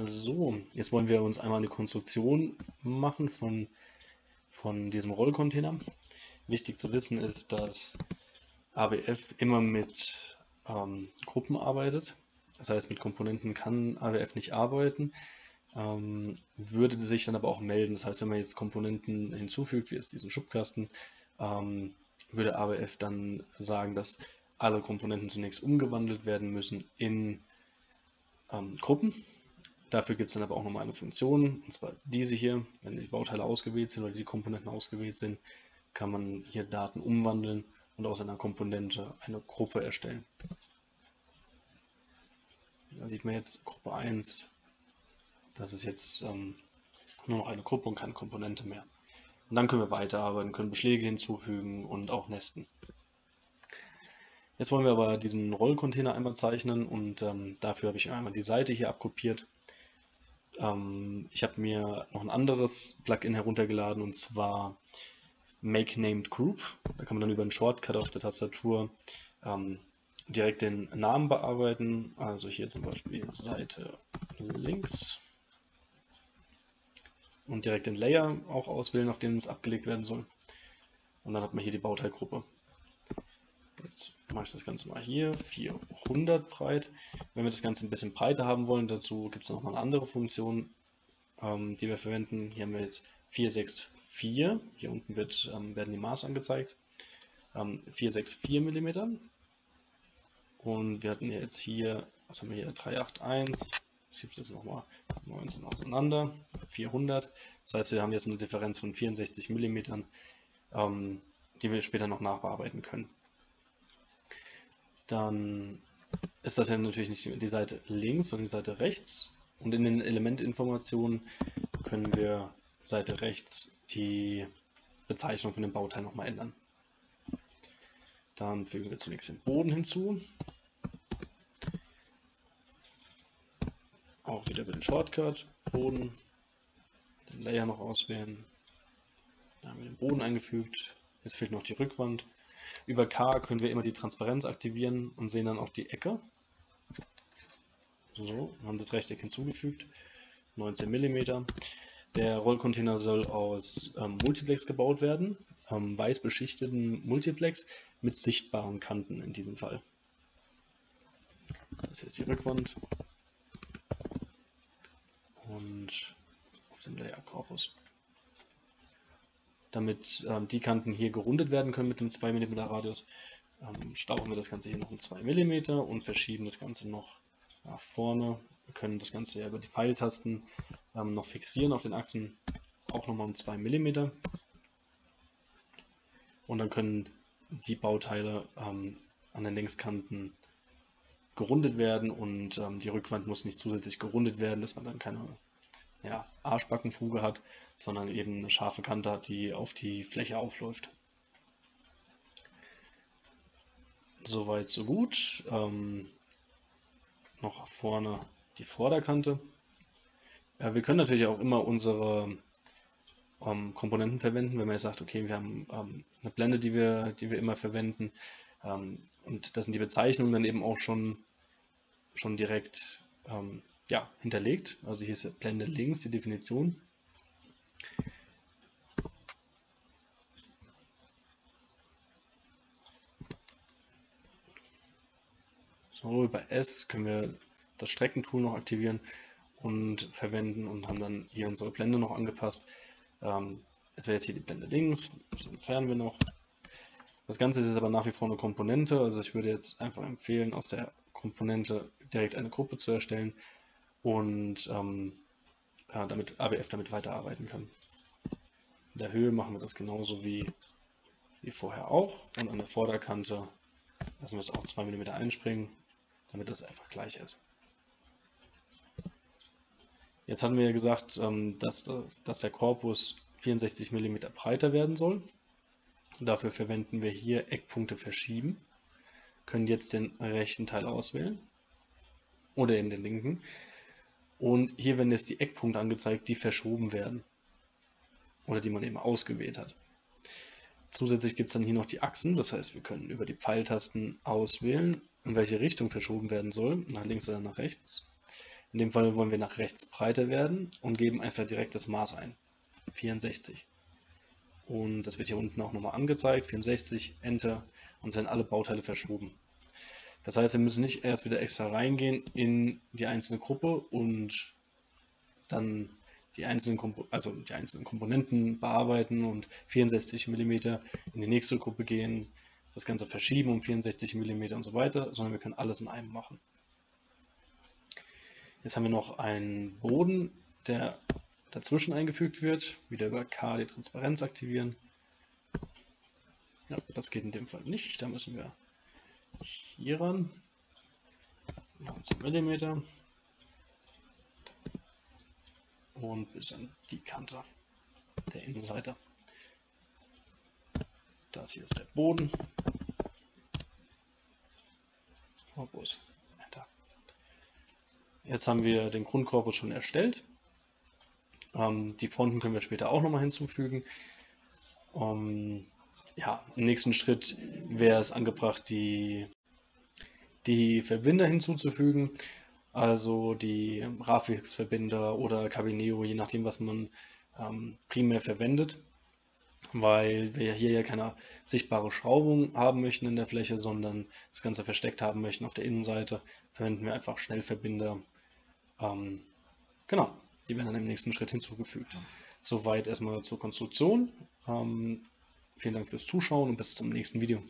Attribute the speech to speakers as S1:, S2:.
S1: So, jetzt wollen wir uns einmal eine Konstruktion machen von, von diesem Rollcontainer. Wichtig zu wissen ist, dass ABF immer mit ähm, Gruppen arbeitet. Das heißt, mit Komponenten kann ABF nicht arbeiten, ähm, würde sich dann aber auch melden. Das heißt, wenn man jetzt Komponenten hinzufügt, wie jetzt diesen Schubkasten, ähm, würde ABF dann sagen, dass alle Komponenten zunächst umgewandelt werden müssen in ähm, Gruppen. Dafür gibt es dann aber auch nochmal eine Funktion, und zwar diese hier, wenn die Bauteile ausgewählt sind oder die Komponenten ausgewählt sind, kann man hier Daten umwandeln und aus einer Komponente eine Gruppe erstellen. Da sieht man jetzt Gruppe 1, das ist jetzt ähm, nur noch eine Gruppe und keine Komponente mehr. Und dann können wir weiterarbeiten, können Beschläge hinzufügen und auch nesten. Jetzt wollen wir aber diesen Rollcontainer einmal zeichnen und ähm, dafür habe ich einmal die Seite hier abkopiert. Ähm, ich habe mir noch ein anderes Plugin heruntergeladen und zwar Make Named Group. Da kann man dann über einen Shortcut auf der Tastatur ähm, direkt den Namen bearbeiten. Also hier zum Beispiel Seite links und direkt den Layer auch auswählen, auf dem es abgelegt werden soll. Und dann hat man hier die Bauteilgruppe. Mache ich das Ganze mal hier, 400 breit. Wenn wir das Ganze ein bisschen breiter haben wollen, dazu gibt es noch mal eine andere Funktion, ähm, die wir verwenden. Hier haben wir jetzt 464, hier unten wird, ähm, werden die Maße angezeigt, ähm, 464 mm. Und wir hatten jetzt hier, was haben wir hier, 381, ich schiebe das nochmal 19 auseinander, 400. Das heißt, wir haben jetzt eine Differenz von 64 mm, ähm, die wir später noch nachbearbeiten können dann ist das ja natürlich nicht die Seite links, sondern die Seite rechts. Und in den Elementinformationen können wir Seite rechts die Bezeichnung von dem Bauteil nochmal ändern. Dann fügen wir zunächst den Boden hinzu. Auch wieder über den Shortcut, Boden, den Layer noch auswählen. Dann haben wir den Boden eingefügt. Jetzt fehlt noch die Rückwand. Über K können wir immer die Transparenz aktivieren und sehen dann auch die Ecke. So, haben das Rechteck hinzugefügt. 19 mm. Der Rollcontainer soll aus ähm, Multiplex gebaut werden, ähm, weiß beschichteten Multiplex mit sichtbaren Kanten in diesem Fall. Das ist jetzt die Rückwand und auf dem Layer Korpus damit ähm, die Kanten hier gerundet werden können mit dem 2 mm Radius, ähm, stauchen wir das Ganze hier noch um 2 mm und verschieben das Ganze noch nach vorne. Wir können das Ganze ja über die Pfeiltasten ähm, noch fixieren auf den Achsen, auch nochmal um 2 mm. Und dann können die Bauteile ähm, an den Längskanten gerundet werden und ähm, die Rückwand muss nicht zusätzlich gerundet werden, dass man dann keine ja, Arschbackenfuge hat, sondern eben eine scharfe Kante hat, die auf die Fläche aufläuft. Soweit, so gut. Ähm, noch vorne die Vorderkante. Ja, wir können natürlich auch immer unsere ähm, Komponenten verwenden, wenn man jetzt sagt, okay, wir haben ähm, eine Blende, die wir, die wir immer verwenden. Ähm, und das sind die Bezeichnungen dann eben auch schon, schon direkt ähm, ja, hinterlegt. Also hier ist Blende links die Definition. So, über S können wir das Streckentool noch aktivieren und verwenden und haben dann hier unsere Blende noch angepasst. Ähm, es wäre jetzt hier die Blende links, das entfernen wir noch. Das Ganze ist aber nach wie vor eine Komponente, also ich würde jetzt einfach empfehlen, aus der Komponente direkt eine Gruppe zu erstellen und ähm, ja, damit ABF damit weiterarbeiten kann. In der Höhe machen wir das genauso wie, wie vorher auch und an der Vorderkante lassen wir es auch 2 mm einspringen, damit das einfach gleich ist. Jetzt hatten wir ja gesagt, ähm, dass, das, dass der Korpus 64 mm breiter werden soll. Dafür verwenden wir hier Eckpunkte verschieben. Können jetzt den rechten Teil auswählen oder eben den linken und hier werden jetzt die Eckpunkte angezeigt, die verschoben werden. Oder die man eben ausgewählt hat. Zusätzlich gibt es dann hier noch die Achsen, das heißt wir können über die Pfeiltasten auswählen, in welche Richtung verschoben werden soll, nach links oder nach rechts. In dem Fall wollen wir nach rechts breiter werden und geben einfach direkt das Maß ein. 64. Und das wird hier unten auch nochmal angezeigt. 64, Enter und sind alle Bauteile verschoben. Das heißt, wir müssen nicht erst wieder extra reingehen in die einzelne Gruppe und dann die einzelnen, also die einzelnen Komponenten bearbeiten und 64 mm in die nächste Gruppe gehen, das Ganze verschieben um 64 mm und so weiter, sondern wir können alles in einem machen. Jetzt haben wir noch einen Boden, der dazwischen eingefügt wird. Wieder über K die Transparenz aktivieren. Ja, das geht in dem Fall nicht. Da müssen wir hier ran. 19 mm. Und bis an die Kante der Innenseite. Das hier ist der Boden. Korpus. Jetzt haben wir den Grundkorpus schon erstellt. Ähm, die Fronten können wir später auch nochmal hinzufügen. Ähm, ja, im nächsten Schritt wäre es angebracht, die, die Verbinder hinzuzufügen. Also die Rafix-Verbinder oder Cabineo, je nachdem, was man ähm, primär verwendet. Weil wir hier ja keine sichtbare Schraubung haben möchten in der Fläche, sondern das Ganze versteckt haben möchten auf der Innenseite, verwenden wir einfach Schnellverbinder. Ähm, genau. Die werden dann im nächsten Schritt hinzugefügt. Soweit erstmal zur Konstruktion. Ähm, vielen Dank fürs Zuschauen und bis zum nächsten Video.